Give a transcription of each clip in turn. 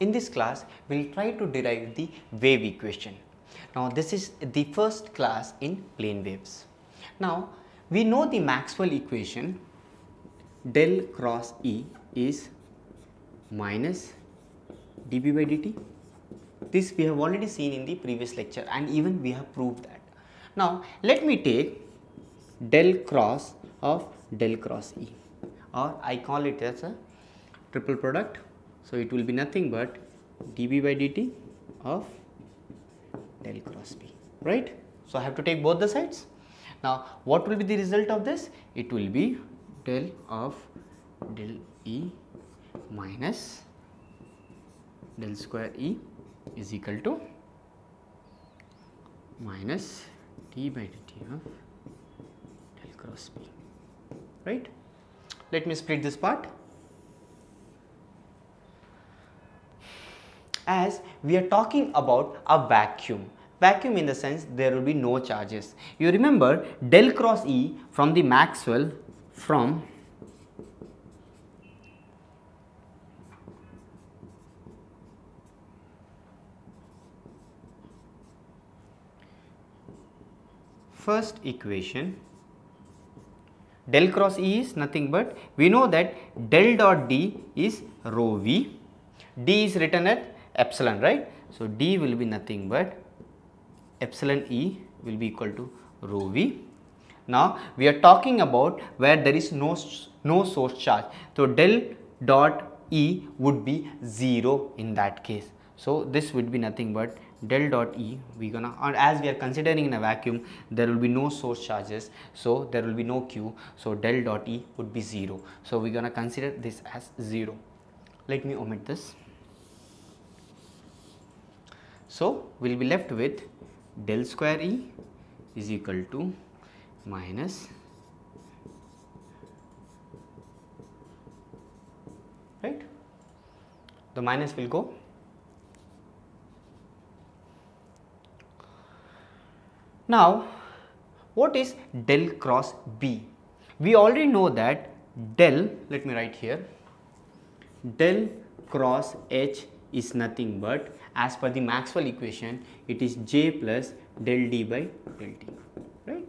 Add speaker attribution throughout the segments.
Speaker 1: In this class, we will try to derive the wave equation. Now, this is the first class in plane waves. Now, we know the Maxwell equation del cross E is minus dB by dt. This we have already seen in the previous lecture and even we have proved that. Now, let me take del cross of del cross E or I call it as a triple product. So, it will be nothing but dB by dt of del cross B, right. So, I have to take both the sides. Now, what will be the result of this? It will be del of del E minus del square E is equal to minus d by dt of del cross B, right. Let me split this part. As we are talking about a vacuum, vacuum in the sense there will be no charges. You remember del cross E from the Maxwell from first equation. Del cross E is nothing but we know that del dot D is rho V, D is written at epsilon right. So, D will be nothing but epsilon E will be equal to rho V. Now, we are talking about where there is no, no source charge. So, del dot E would be 0 in that case. So, this would be nothing but del dot E we gonna or as we are considering in a vacuum there will be no source charges so there will be no Q so del dot E would be 0 so we gonna consider this as 0 let me omit this so we will be left with del square E is equal to minus right the minus will go Now, what is del cross B? We already know that del, let me write here, del cross H is nothing but as per the Maxwell equation, it is J plus del D by del T, right.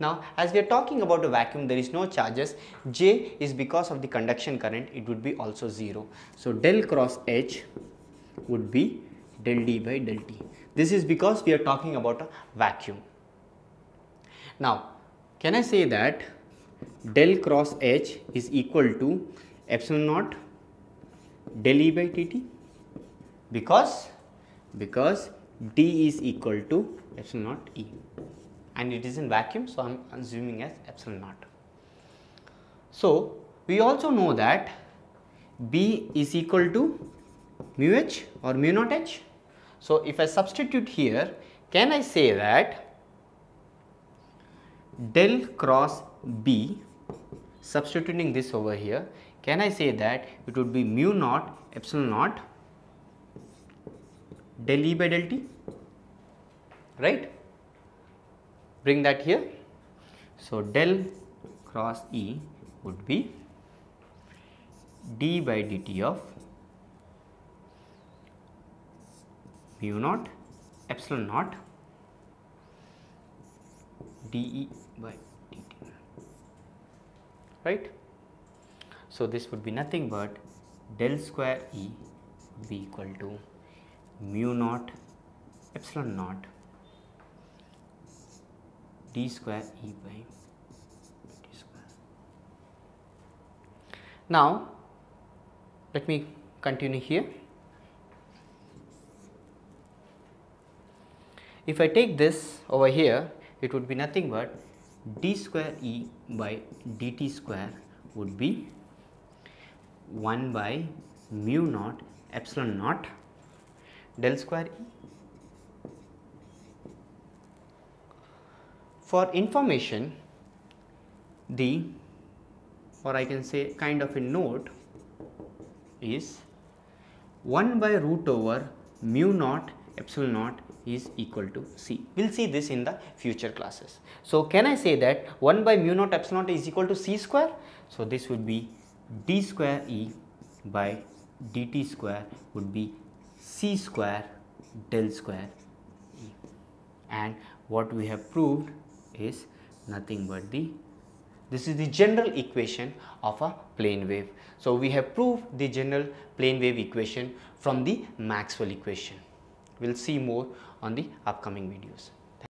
Speaker 1: Now, as we are talking about a vacuum, there is no charges, J is because of the conduction current, it would be also 0. So, del cross H would be del D by del T. This is because we are talking about a vacuum. Now, can I say that del cross H is equal to epsilon naught del E by dt? Because, because D is equal to epsilon naught E and it is in vacuum. So, I am assuming as epsilon naught. So, we also know that B is equal to mu h or mu naught h so, if I substitute here, can I say that del cross B, substituting this over here, can I say that it would be mu naught epsilon naught del E by del T, right? Bring that here. So, del cross E would be d by dt of mu naught epsilon naught dE by dt right. So, this would be nothing but del square E be equal to mu naught epsilon naught d square E by d square. Now, let me continue here. If I take this over here, it would be nothing but d square E by dt square would be 1 by mu naught epsilon naught del square E. For information, the or I can say kind of a note is 1 by root over mu naught epsilon naught is equal to C. We will see this in the future classes. So, can I say that 1 by mu naught epsilon naught is equal to C square? So, this would be d square E by dt square would be c square del square. And what we have proved is nothing but the this is the general equation of a plane wave. So, we have proved the general plane wave equation from the Maxwell equation. We will see more on the upcoming videos.